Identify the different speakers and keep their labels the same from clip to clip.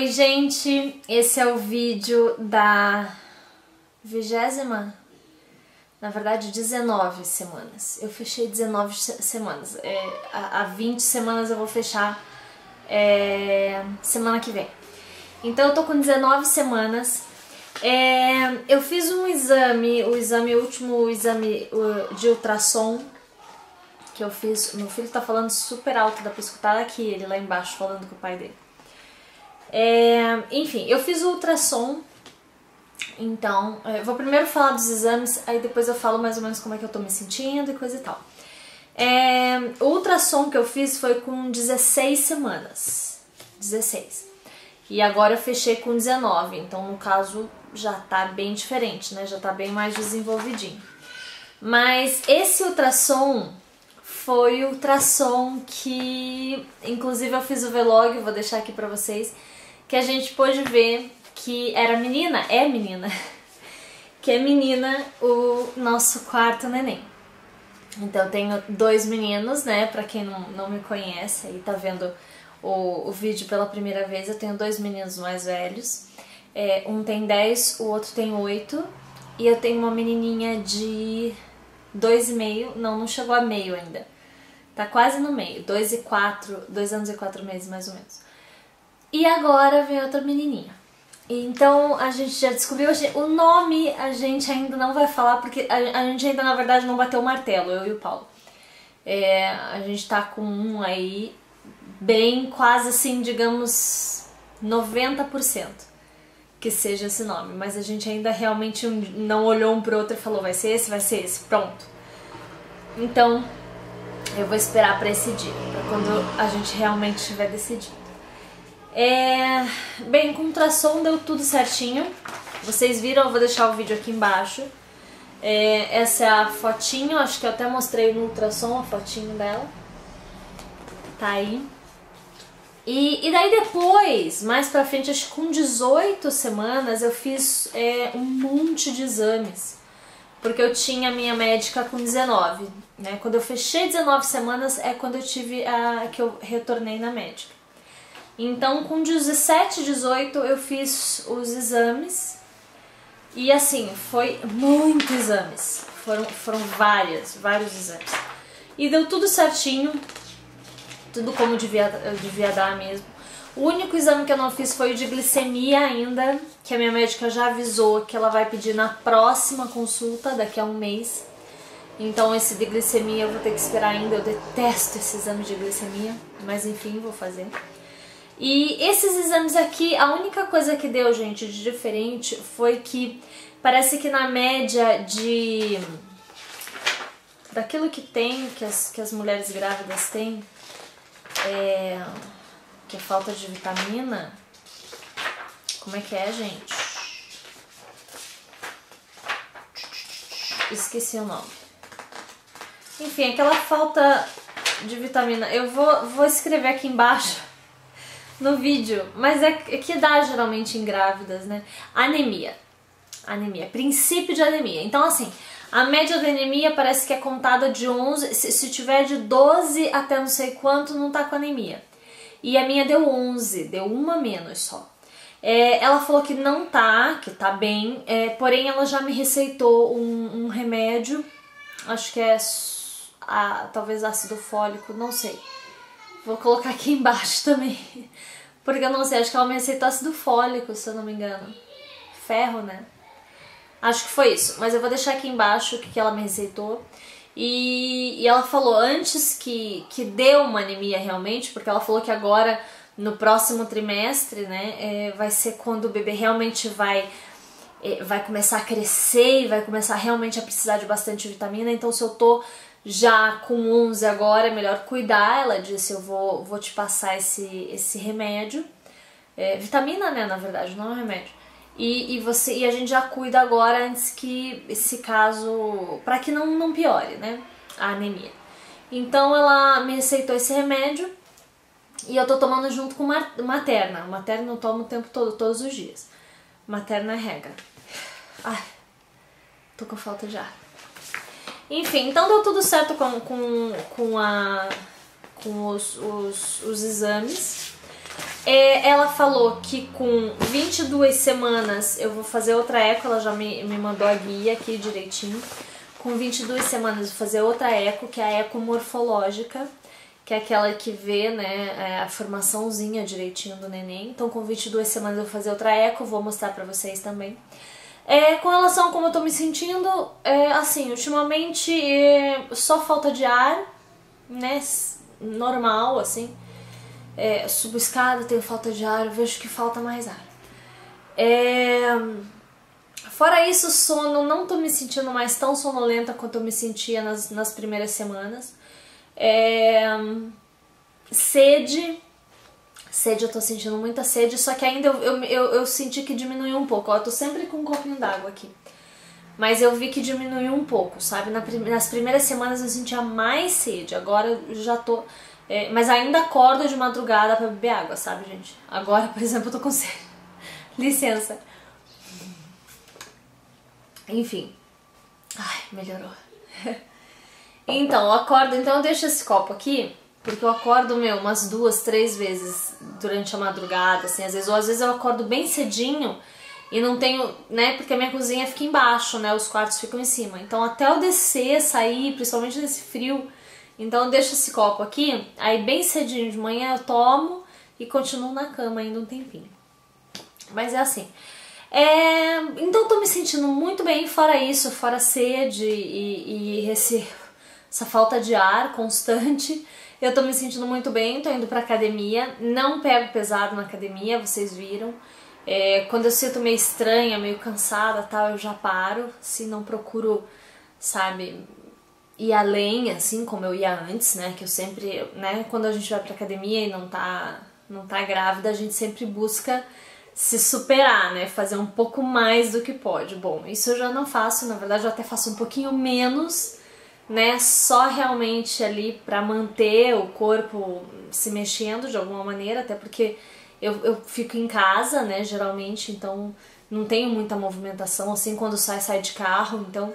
Speaker 1: Oi, gente! Esse é o vídeo da vigésima, na verdade, 19 semanas. Eu fechei 19 semanas. É, há 20 semanas eu vou fechar é, semana que vem. Então eu tô com 19 semanas. É, eu fiz um exame, o exame, o último exame de ultrassom que eu fiz. Meu filho tá falando super alto, dá pra escutar aqui, ele lá embaixo falando com o pai dele. É, enfim, eu fiz o ultrassom, então, é, vou primeiro falar dos exames, aí depois eu falo mais ou menos como é que eu tô me sentindo e coisa e tal. É, o ultrassom que eu fiz foi com 16 semanas, 16. E agora eu fechei com 19, então no caso já tá bem diferente, né? Já tá bem mais desenvolvidinho. Mas esse ultrassom foi o ultrassom que, inclusive eu fiz o vlog, vou deixar aqui pra vocês, que a gente pôde ver que era menina, é menina, que é menina o nosso quarto neném. Então eu tenho dois meninos, né, pra quem não, não me conhece aí tá vendo o, o vídeo pela primeira vez, eu tenho dois meninos mais velhos, é, um tem 10, o outro tem 8, e eu tenho uma menininha de dois e meio, não, não chegou a meio ainda, tá quase no meio, dois e quatro, dois anos e quatro meses mais ou menos. E agora vem outra menininha. Então a gente já descobriu, o nome a gente ainda não vai falar, porque a, gente ainda na verdade não bateu o martelo, eu e o Paulo. É, a gente tá com um aí bem quase assim, digamos, 90% que seja esse nome, mas a gente ainda realmente não olhou um pro outro e falou vai ser esse, vai ser esse, pronto. Então eu vou esperar para esse dia, para quando a gente realmente estiver decidido. É... Bem, com ultrassom deu tudo certinho. Vocês viram, eu vou deixar o vídeo aqui embaixo. É... Essa é a fotinho, acho que eu até mostrei no ultrassom a fotinho dela. Tá aí. E, e daí depois, mais pra frente, acho que com 18 semanas, eu fiz é, um monte de exames. Porque eu tinha a minha médica com 19, né? Quando eu fechei 19 semanas é quando eu tive a que eu retornei na médica. Então, com 17, 18, eu fiz os exames. E assim, foi muitos exames. Foram, foram várias, vários exames. E deu tudo certinho. Tudo como devia, devia dar mesmo. O único exame que eu não fiz foi o de glicemia ainda, que a minha médica já avisou que ela vai pedir na próxima consulta, daqui a um mês. Então esse de glicemia eu vou ter que esperar ainda, eu detesto esse exame de glicemia, mas enfim, vou fazer. E esses exames aqui, a única coisa que deu, gente, de diferente foi que parece que na média de daquilo que tem, que as, que as mulheres grávidas têm, é, que é falta de vitamina, como é que é, gente? Esqueci o nome. Enfim, aquela falta de vitamina. Eu vou, vou escrever aqui embaixo no vídeo, mas é, é que dá geralmente em grávidas, né? Anemia. Anemia, princípio de anemia. Então, assim, a média da anemia parece que é contada de 11, se, se tiver de 12 até não sei quanto, não tá com anemia. E a minha deu 11, deu uma menos só. É, ela falou que não tá, que tá bem, é, porém ela já me receitou um, um remédio, acho que é a, talvez ácido fólico, não sei Vou colocar aqui embaixo também. Porque eu não sei, acho que ela me receitou ácido fólico, se eu não me engano. Ferro, né? Acho que foi isso. Mas eu vou deixar aqui embaixo o que ela me receitou. E, e ela falou antes que, que deu uma anemia realmente, porque ela falou que agora, no próximo trimestre, né, é, vai ser quando o bebê realmente vai é, vai começar a crescer e vai começar realmente a precisar de bastante vitamina. Então, se eu tô já com 11 agora é melhor cuidar. Ela disse: Eu vou, vou te passar esse, esse remédio. É, vitamina, né? Na verdade, não é um remédio. E, e, você, e a gente já cuida agora antes que esse caso. para que não, não piore, né? A anemia. Então ela me receitou esse remédio e eu tô tomando junto com materna. Materna eu tomo o tempo todo, todos os dias. Materna é regra. Ai, tô com falta ar. Enfim, então deu tudo certo com, com, com, a, com os, os, os exames. É, ela falou que com 22 semanas eu vou fazer outra eco, ela já me, me mandou a guia aqui direitinho. Com 22 semanas vou fazer outra eco, que é a eco morfológica, que é aquela que vê né, é, a formaçãozinha direitinho do neném. Então com 22 semanas eu vou fazer outra eco, vou mostrar pra vocês também. É, com relação a como eu tô me sentindo, é, assim, ultimamente é, só falta de ar, né, normal, assim é, subo escada, tenho falta de ar, vejo que falta mais ar. É... Fora isso, sono, não tô me sentindo mais tão sonolenta quanto eu me sentia nas, nas primeiras semanas. É... Sede, sede, eu tô sentindo muita sede, só que ainda eu, eu, eu, eu senti que diminuiu um pouco. Ó, eu tô sempre com um copinho d'água aqui. Mas eu vi que diminuiu um pouco, sabe? nas primeiras semanas eu sentia mais sede, agora eu já tô é, mas ainda acordo de madrugada para beber água, sabe, gente? Agora, por exemplo, eu tô com sede. Licença. Enfim. Ai, melhorou. então, eu acordo, então eu deixo esse copo aqui, porque eu acordo, meu, umas duas, três vezes durante a madrugada, assim, às vezes, ou às vezes eu acordo bem cedinho e não tenho, né, porque a minha cozinha fica embaixo, né, os quartos ficam em cima. Então, até eu descer, sair, principalmente nesse frio, então eu deixo esse copo aqui, aí bem cedinho de manhã eu tomo e continuo na cama ainda um tempinho. Mas é assim. É, então tô me sentindo muito bem, fora isso, fora sede e, e esse, essa falta de ar constante. Eu tô me sentindo muito bem, tô indo pra academia, não pego pesado na academia, vocês viram. É, quando eu sinto meio estranha, meio cansada tal, eu já paro, se não procuro, sabe, ir além, assim, como eu ia antes, né? Que eu sempre, né? Quando a gente vai pra academia e não tá, não tá grávida, a gente sempre busca se superar, né? Fazer um pouco mais do que pode. Bom, isso eu já não faço, na verdade eu até faço um pouquinho menos, né? Só realmente ali para manter o corpo se mexendo de alguma maneira, até porque eu, eu fico em casa, né? Geralmente, então não tenho muita movimentação, assim, quando sai, sai de carro, então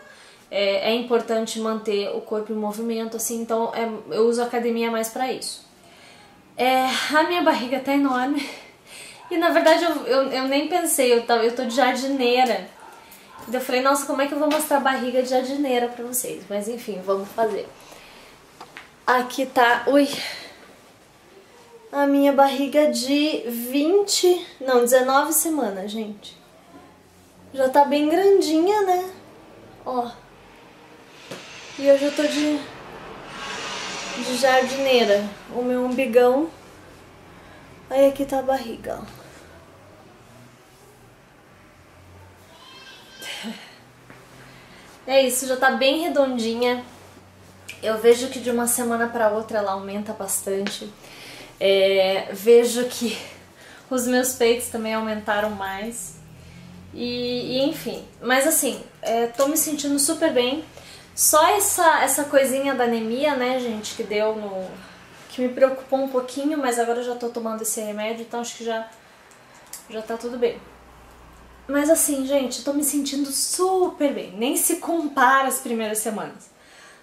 Speaker 1: é, é importante manter o corpo em movimento, assim, então é, eu uso a academia mais para isso. É, a minha barriga tá enorme e na verdade eu, eu, eu nem pensei, eu, tô, eu tô de jardineira. Eu falei, nossa, como é que eu vou mostrar a barriga de jardineira pra vocês? Mas enfim, vamos fazer. Aqui tá, ui, a minha barriga de 20, não, 19 semanas, gente. Já tá bem grandinha, né? Ó. E eu tô de, de jardineira. O meu umbigão. Aí aqui tá a barriga, ó. É isso, já tá bem redondinha. Eu vejo que de uma semana para outra ela aumenta bastante. É, vejo que os meus peitos também aumentaram mais. E, e enfim, mas assim, é, tô me sentindo super bem. Só essa, essa coisinha da anemia, né, gente, que deu no... que me preocupou um pouquinho, mas agora eu já tô tomando esse remédio, então acho que já, já tá tudo bem. Mas assim, gente, eu tô me sentindo super bem, nem se compara as primeiras semanas.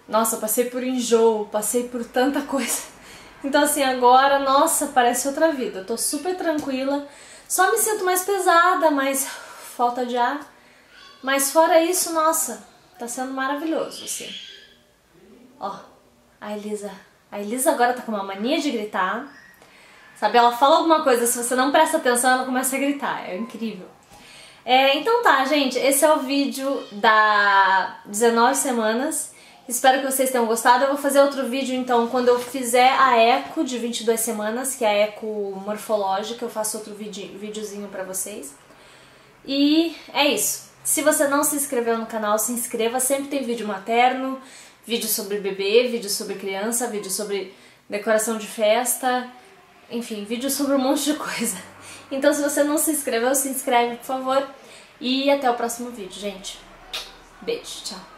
Speaker 1: Nossa, passei por enjoo, passei por tanta coisa. Então assim, agora, nossa, parece outra vida. Eu tô super tranquila, só me sinto mais pesada, mais falta de ar. Mas fora isso, nossa, Tá sendo maravilhoso, assim. Ó, a Elisa. A Elisa agora tá com uma mania de gritar. Sabe, ela fala alguma coisa, se você não presta atenção, ela começa a gritar. É incrível. É, então tá, gente, esse é o vídeo da 19 semanas. Espero que vocês tenham gostado. Eu vou fazer outro vídeo, então, quando eu fizer a eco de 22 semanas, que é a eco morfológica, eu faço outro videozinho pra vocês. E é isso. Se você não se inscreveu no canal, se inscreva, sempre tem vídeo materno, vídeo sobre bebê, vídeo sobre criança, vídeo sobre decoração de festa, enfim, vídeo sobre um monte de coisa. Então se você não se inscreveu, se inscreve, por favor. E até o próximo vídeo, gente. Beijo, tchau.